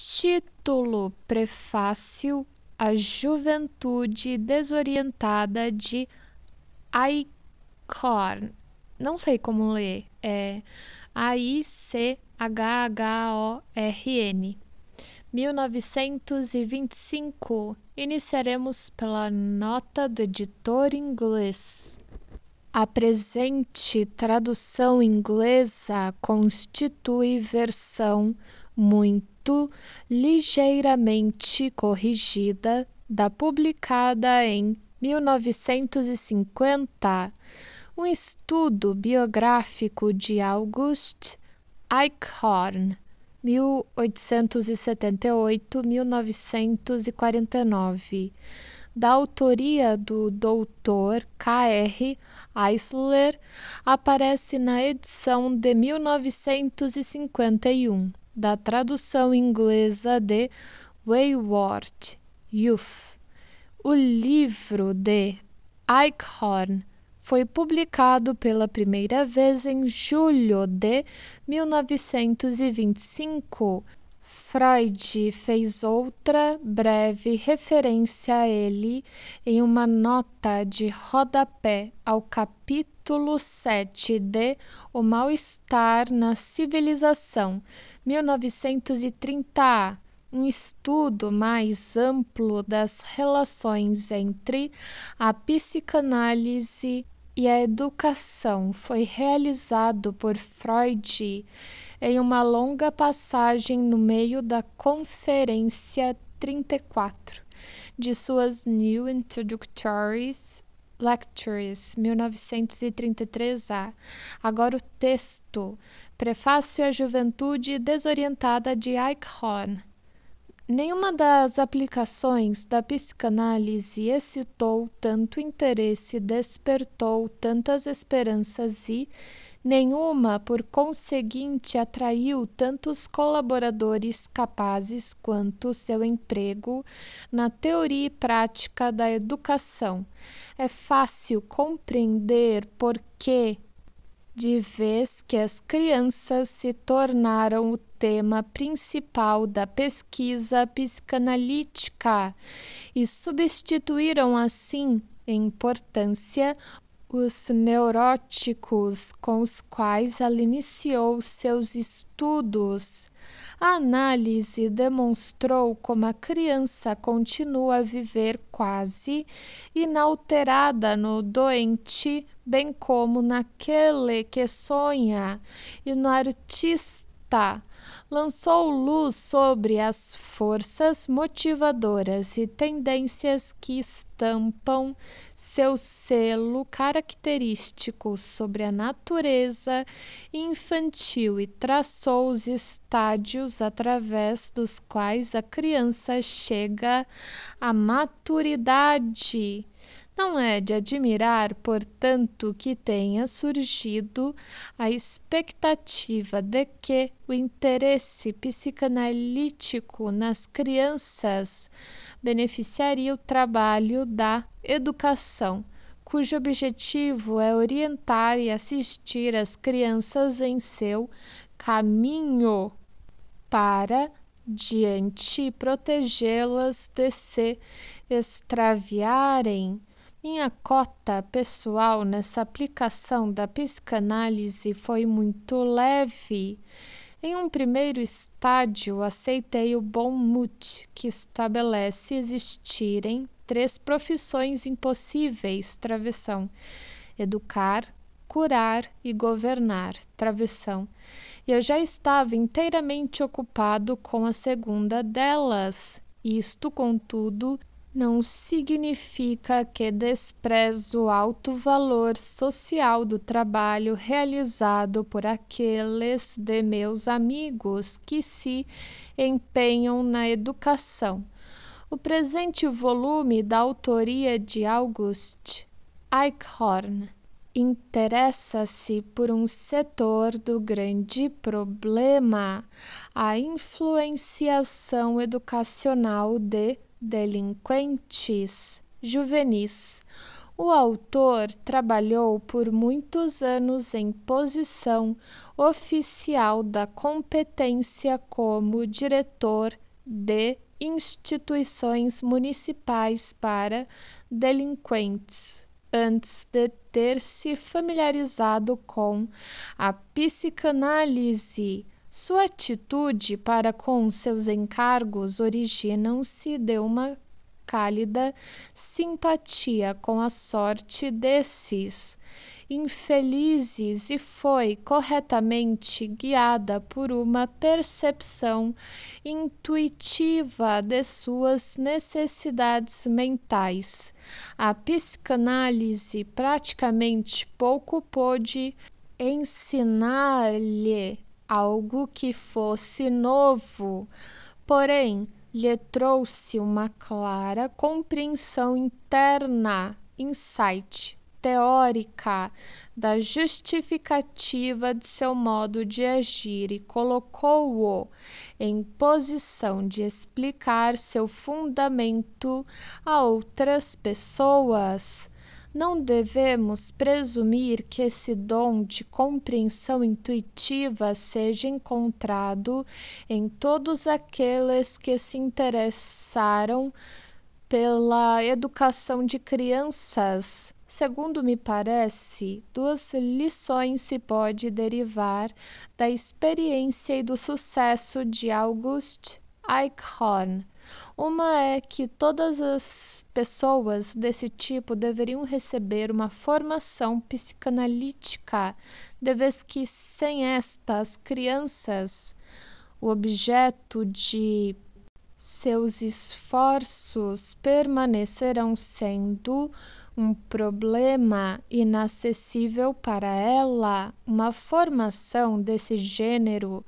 Título Prefácio à Juventude Desorientada de Eichhorn. Não sei como ler. É A-I-C-H-H-O-R-N. 1925. Iniciaremos pela nota do editor inglês. A presente tradução inglesa constitui versão muito ligeiramente corrigida da publicada em 1950, um estudo biográfico de August Eichhorn, 1878-1949 da autoria do Dr. K.R. Eisler, aparece na edição de 1951 da tradução inglesa de Wayward Youth. O livro de Eichhorn foi publicado pela primeira vez em julho de 1925 Freud fez outra breve referência a ele em uma nota de rodapé ao capítulo 7 de O Mal-Estar na Civilização, 1930A, um estudo mais amplo das relações entre a psicanálise e a educação. Foi realizado por Freud em uma longa passagem no meio da Conferência 34 de suas New Introductory Lectures, 1933a. Agora o texto. Prefácio à Juventude Desorientada de Eichhorn. Nenhuma das aplicações da psicanálise excitou tanto interesse, despertou tantas esperanças e nenhuma, por conseguinte, atraiu tantos colaboradores capazes quanto seu emprego na teoria e prática da educação. É fácil compreender por que de vez que as crianças se tornaram o tema principal da pesquisa psicanalítica e substituíram assim em importância os neuróticos com os quais ela iniciou seus estudos. A análise demonstrou como a criança continua a viver quase inalterada no doente, bem como naquele que sonha, e no artista lançou luz sobre as forças motivadoras e tendências que estampam seu selo característico sobre a natureza infantil e traçou os estádios através dos quais a criança chega à maturidade não é de admirar, portanto, que tenha surgido a expectativa de que o interesse psicanalítico nas crianças beneficiaria o trabalho da educação, cujo objetivo é orientar e assistir as crianças em seu caminho para diante protegê-las de se extraviarem minha cota pessoal nessa aplicação da psicanálise foi muito leve. Em um primeiro estádio, aceitei o bom mood que estabelece existirem três profissões impossíveis, travessão: educar, curar e governar, travessão. Eu já estava inteiramente ocupado com a segunda delas. Isto, contudo, não significa que desprezo o alto valor social do trabalho realizado por aqueles de meus amigos que se empenham na educação. O presente volume da autoria de August Eichhorn interessa-se por um setor do grande problema, a influenciação educacional de delinquentes juvenis. O autor trabalhou por muitos anos em posição oficial da competência como diretor de instituições municipais para delinquentes antes de ter se familiarizado com a psicanálise. Sua atitude para com seus encargos originam-se de uma cálida simpatia com a sorte desses infelizes e foi corretamente guiada por uma percepção intuitiva de suas necessidades mentais. A psicanálise praticamente pouco pôde ensinar-lhe algo que fosse novo, porém lhe trouxe uma clara compreensão interna, insight teórica da justificativa de seu modo de agir e colocou-o em posição de explicar seu fundamento a outras pessoas. Não devemos presumir que esse dom de compreensão intuitiva seja encontrado em todos aqueles que se interessaram pela educação de crianças. Segundo me parece, duas lições se pode derivar da experiência e do sucesso de August Eichhorn. Uma é que todas as pessoas desse tipo deveriam receber uma formação psicanalítica, de vez que sem estas crianças, o objeto de seus esforços permanecerão sendo um problema inacessível para ela. Uma formação desse gênero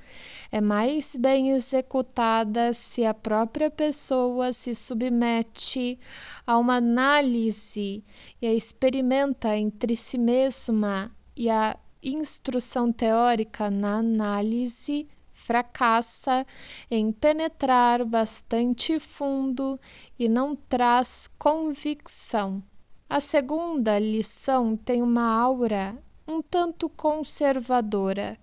é mais bem executada se a própria pessoa se submete a uma análise e a experimenta entre si mesma e a instrução teórica na análise fracassa em penetrar bastante fundo e não traz convicção. A segunda lição tem uma aura um tanto conservadora.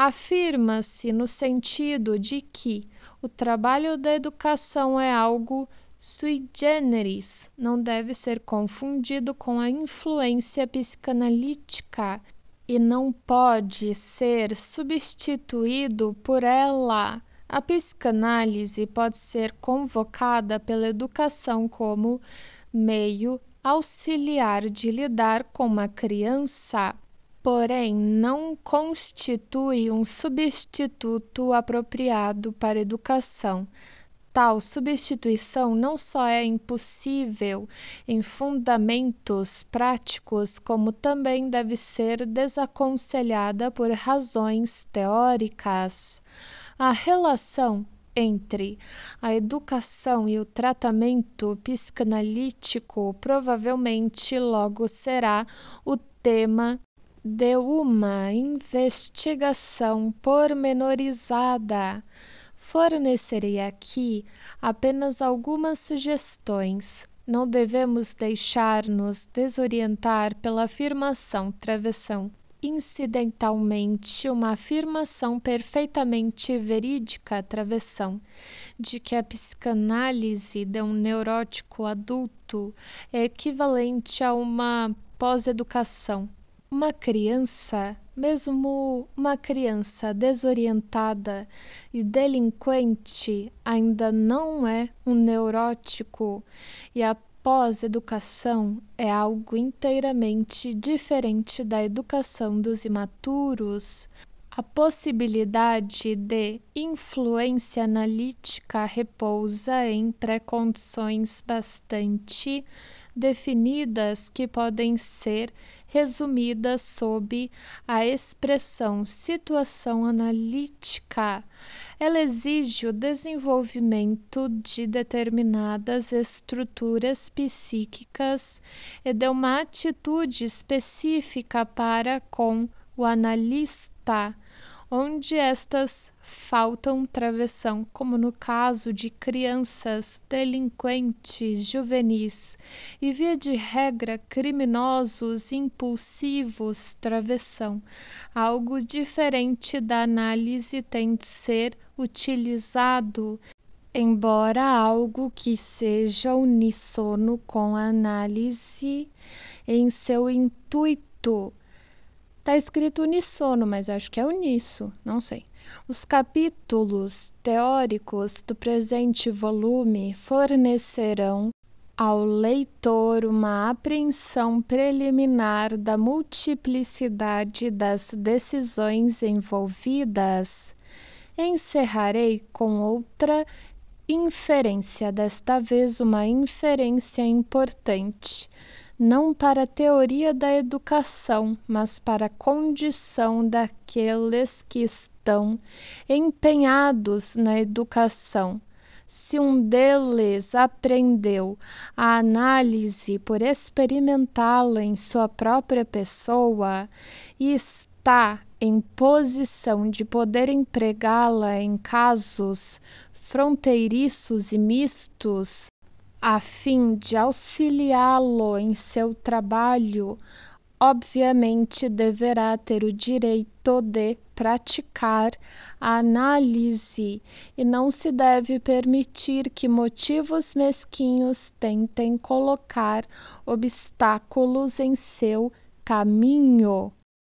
Afirma-se no sentido de que o trabalho da educação é algo sui generis, não deve ser confundido com a influência psicanalítica e não pode ser substituído por ela. A psicanálise pode ser convocada pela educação como meio auxiliar de lidar com uma criança, porém não constitui um substituto apropriado para a educação tal substituição não só é impossível em fundamentos práticos, como também deve ser desaconselhada por razões teóricas. A relação entre a educação e o tratamento psicanalítico provavelmente logo será o tema de uma investigação pormenorizada. Fornecerei aqui apenas algumas sugestões. Não devemos deixar-nos desorientar pela afirmação travessão. Incidentalmente uma afirmação perfeitamente verídica travessão de que a psicanálise de um neurótico adulto é equivalente a uma pós-educação uma criança, mesmo uma criança desorientada e delinquente, ainda não é um neurótico e a pós-educação é algo inteiramente diferente da educação dos imaturos. A possibilidade de influência analítica repousa em pré-condições bastante definidas que podem ser resumidas sob a expressão situação analítica. Ela exige o desenvolvimento de determinadas estruturas psíquicas e de uma atitude específica para com o analista onde estas faltam travessão, como no caso de crianças, delinquentes, juvenis e, via de regra, criminosos impulsivos, travessão. Algo diferente da análise tem de ser utilizado embora algo que seja uníssono com a análise em seu intuito. Está escrito uníssono, mas acho que é unisso, não sei. Os capítulos teóricos do presente volume fornecerão ao leitor uma apreensão preliminar da multiplicidade das decisões envolvidas. Encerrarei com outra inferência, desta vez uma inferência importante, não para a teoria da educação, mas para a condição daqueles que estão empenhados na educação. Se um deles aprendeu a análise por experimentá-la em sua própria pessoa e está em posição de poder empregá-la em casos fronteiriços e mistos, a fim de auxiliá-lo em seu trabalho obviamente deverá ter o direito de praticar a análise e não se deve permitir que motivos mesquinhos tentem colocar obstáculos em seu caminho.